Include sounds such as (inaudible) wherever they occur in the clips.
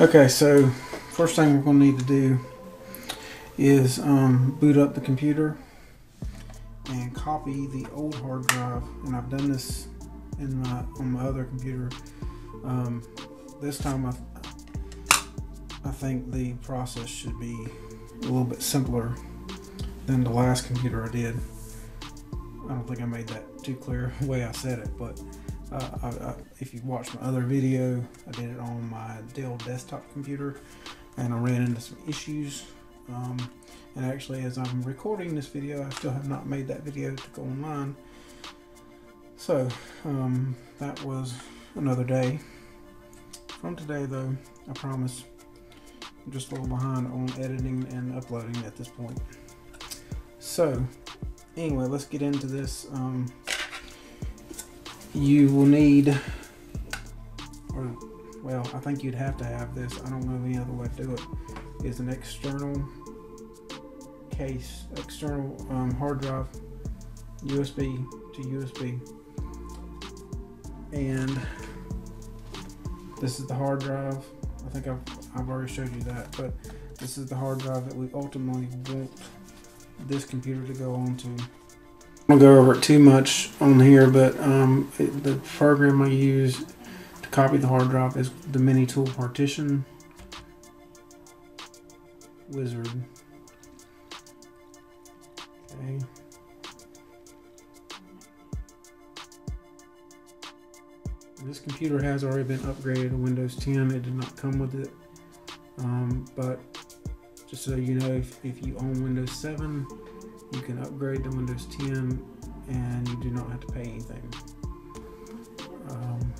Okay, so first thing we're going to need to do is um, boot up the computer and copy the old hard drive. And I've done this in my on my other computer. Um, this time I I think the process should be a little bit simpler than the last computer I did. I don't think I made that too clear the (laughs) way I said it, but uh, I, I, if you watch my other video, I did it on my Dell desktop computer and I ran into some issues. Um, and actually, as I'm recording this video, I still have not made that video to go online. So, um, that was another day. From today, though, I promise I'm just a little behind on editing and uploading at this point. So, anyway, let's get into this. Um, you will need, or well, I think you'd have to have this. I don't know any other way to do it. Is an external case, external um, hard drive, USB to USB, and this is the hard drive. I think I've, I've already showed you that, but this is the hard drive that we ultimately want this computer to go onto. I don't go over it too much on here, but um, it, the program I use to copy the hard drive is the Mini Tool Partition Wizard. Okay. This computer has already been upgraded to Windows 10. It did not come with it, um, but just so you know, if, if you own Windows 7, you can upgrade to Windows 10 and you do not have to pay anything. Um,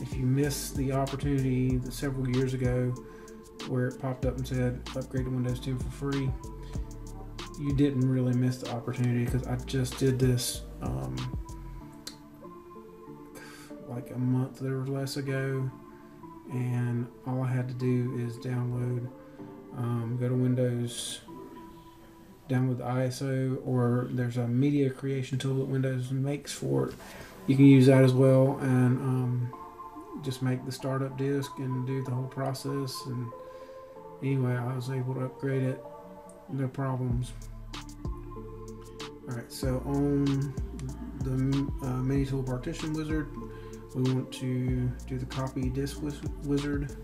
if you miss the opportunity several years ago where it popped up and said upgrade to Windows 10 for free, you didn't really miss the opportunity because I just did this um, like a month or less ago and all I had to do is download um, go to Windows download with ISO or there's a media creation tool that Windows makes for it. You can use that as well and um, just make the startup disk and do the whole process. And anyway, I was able to upgrade it, no problems. All right, so on the uh, Mini Tool Partition Wizard, we want to do the copy disk wizard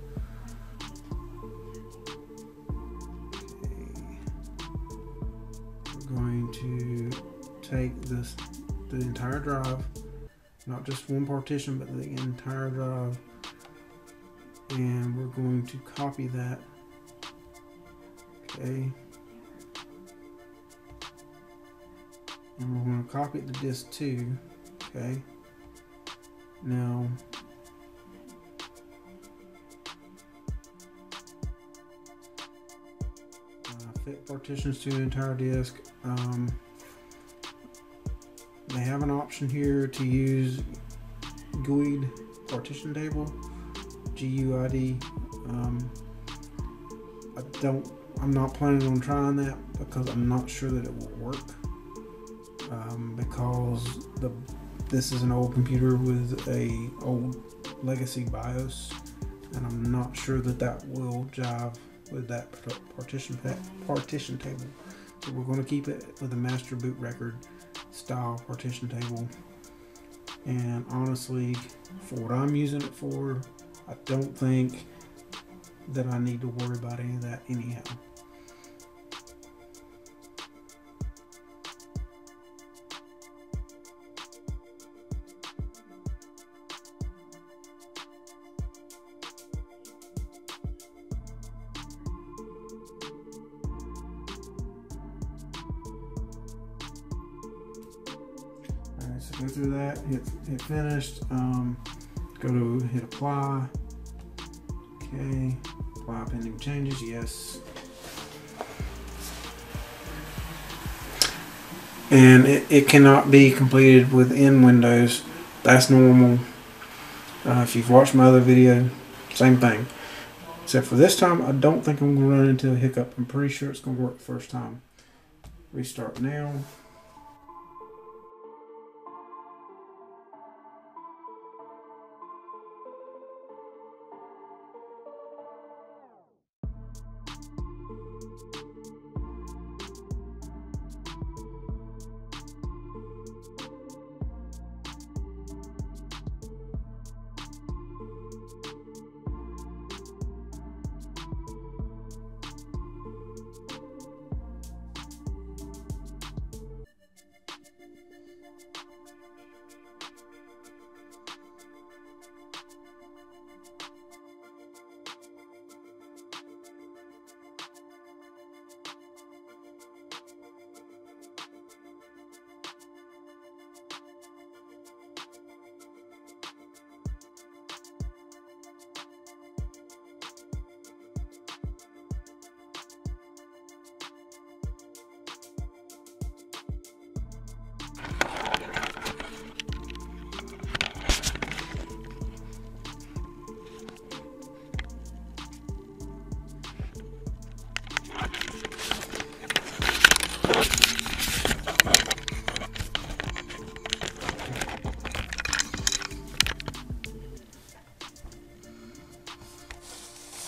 to take this the entire drive, not just one partition, but the entire drive, and we're going to copy that. Okay. And we're going to copy the disk too. Okay. Now, fit partitions to the entire disk. Um, they have an option here to use GUID partition table, GUID. Um, I don't, I'm not planning on trying that because I'm not sure that it will work. Um, because the this is an old computer with a old legacy BIOS, and I'm not sure that that will jive with that partition partition table. So we're going to keep it with a master boot record style partition table. And honestly, for what I'm using it for, I don't think that I need to worry about any of that anyhow. Go through that, hit, hit finished, um, go to hit apply, okay, apply pending changes, yes. And it, it cannot be completed within Windows, that's normal. Uh, if you've watched my other video, same thing. Except for this time, I don't think I'm going to run into a hiccup. I'm pretty sure it's going to work the first time. Restart now.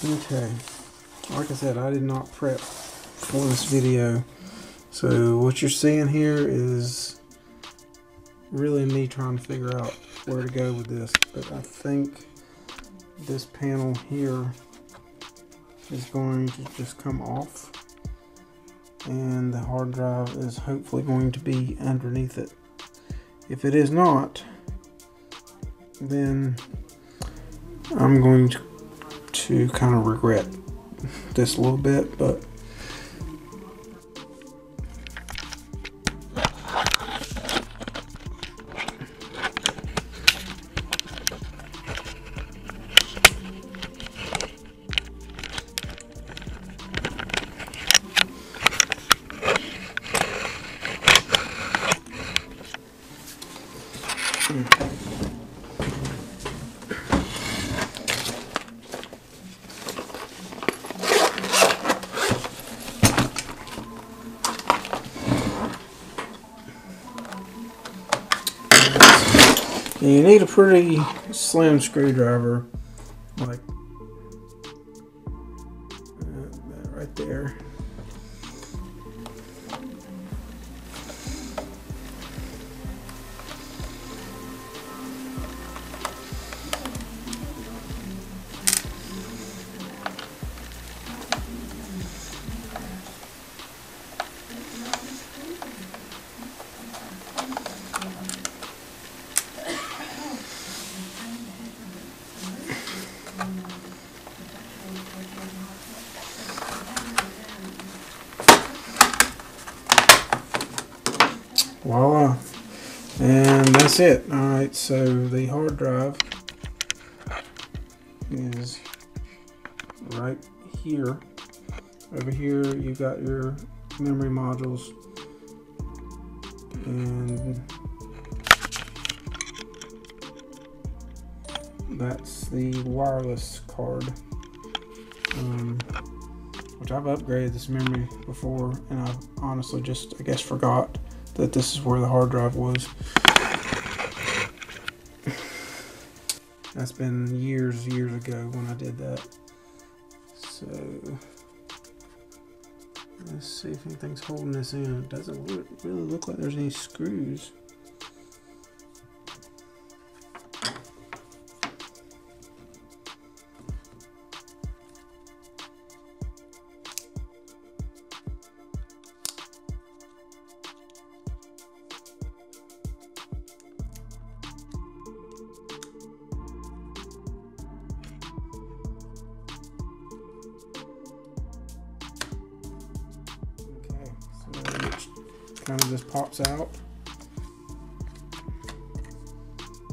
Okay, like I said, I did not prep for this video. So what you're seeing here is really me trying to figure out where to go with this. But I think this panel here is going to just come off and the hard drive is hopefully going to be underneath it. If it is not, then I'm going to, to kind of regret this a little bit, but you need a pretty slim screwdriver, that's it. Alright, so the hard drive is right here. Over here you've got your memory modules and that's the wireless card um, which I've upgraded this memory before and I honestly just I guess forgot that this is where the hard drive was. That's been years, years ago when I did that. So, let's see if anything's holding this in. It doesn't really look like there's any screws. Kind of just pops out.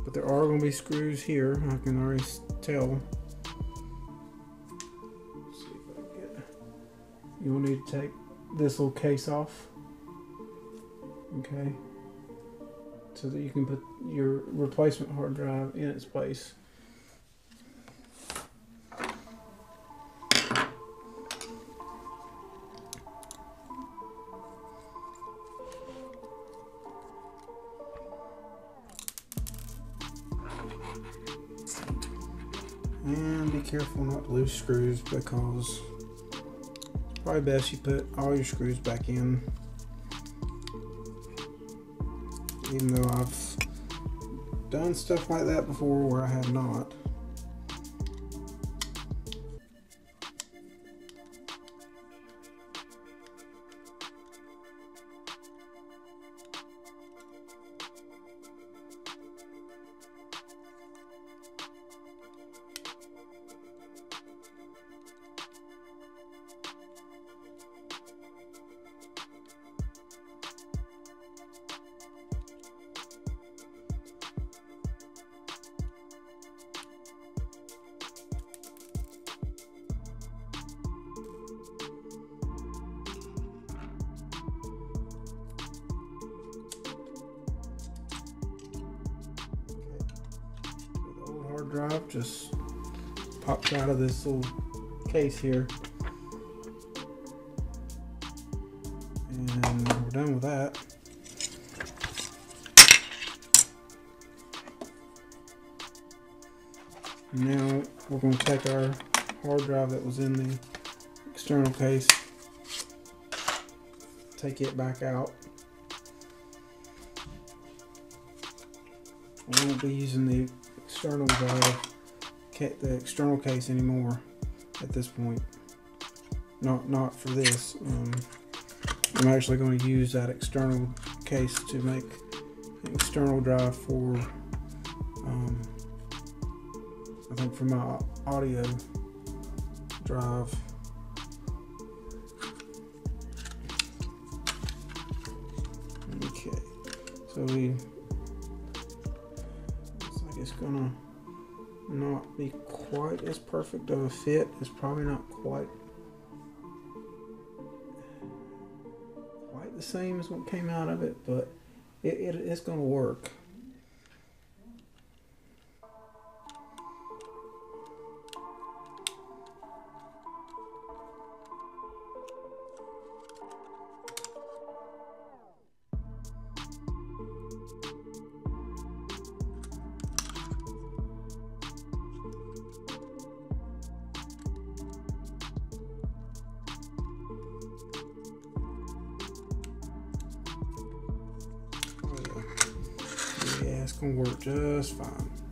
But there are going to be screws here, I can already tell. You'll need to take this little case off. Okay. So that you can put your replacement hard drive in its place. And be careful not to lose screws because it's probably best you put all your screws back in. Even though I've done stuff like that before where I have not. Drive just pops out of this little case here. And we're done with that. Now we're going to take our hard drive that was in the external case. Take it back out. I won't be using the external drive, the external case anymore at this point. Not not for this. Um, I'm actually going to use that external case to make an external drive for um, I think for my audio drive. Okay, so we gonna not be quite as perfect of a fit. It's probably not quite quite the same as what came out of it, but it, it it's gonna work. Gonna work just fine.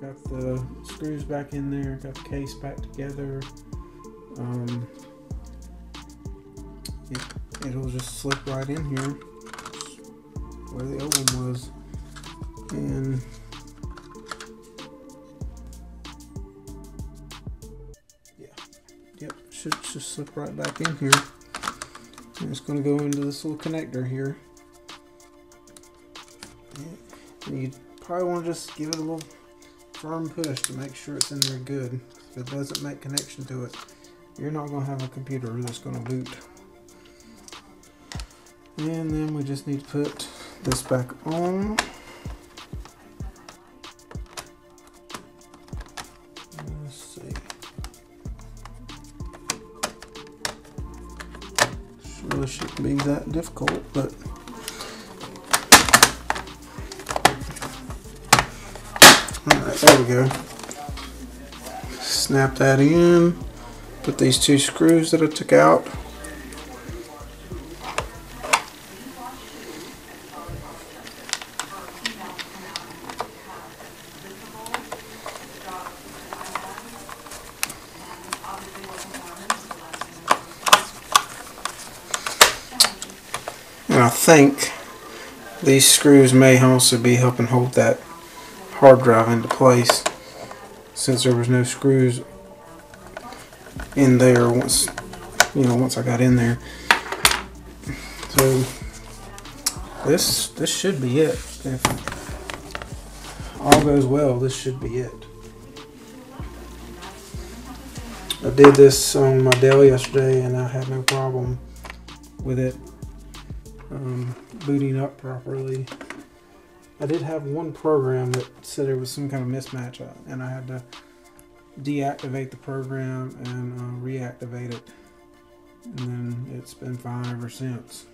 Got the screws back in there, got the case back together. Um, it, it'll just slip right in here where the old one was. And yeah, yep, should just slip right back in here. And it's going to go into this little connector here. And you probably want to just give it a little firm push to make sure it's in there good. If it doesn't make connection to it, you're not going to have a computer that's going to boot. And then we just need to put this back on. Let's see. Really shouldn't be that difficult, but there we go. Snap that in. Put these two screws that I took out. And I think these screws may also be helping hold that hard drive into place since there was no screws in there once you know once I got in there. So this this should be it. If all goes well this should be it. I did this on my Dell yesterday and I had no problem with it um, booting up properly I did have one program that said there was some kind of mismatch, uh, and I had to deactivate the program and uh, reactivate it, and then it's been fine ever since.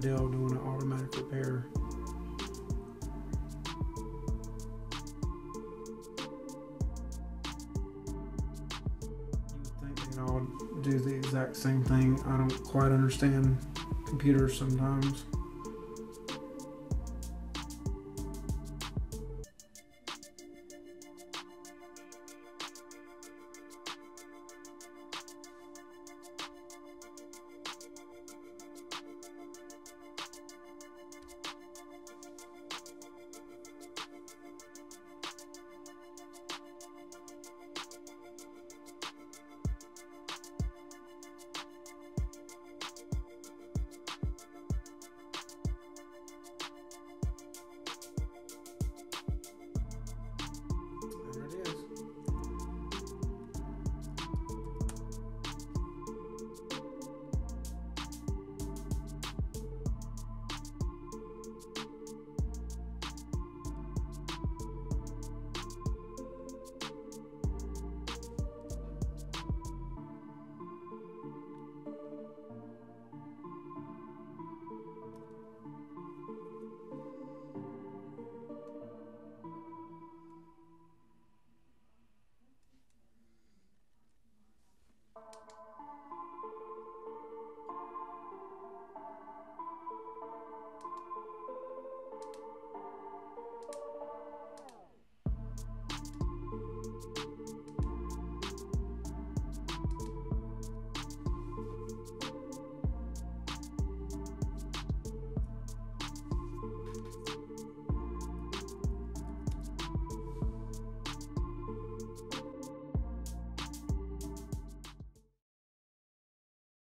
Doing an automatic repair. Same thing. I don't quite understand computers sometimes.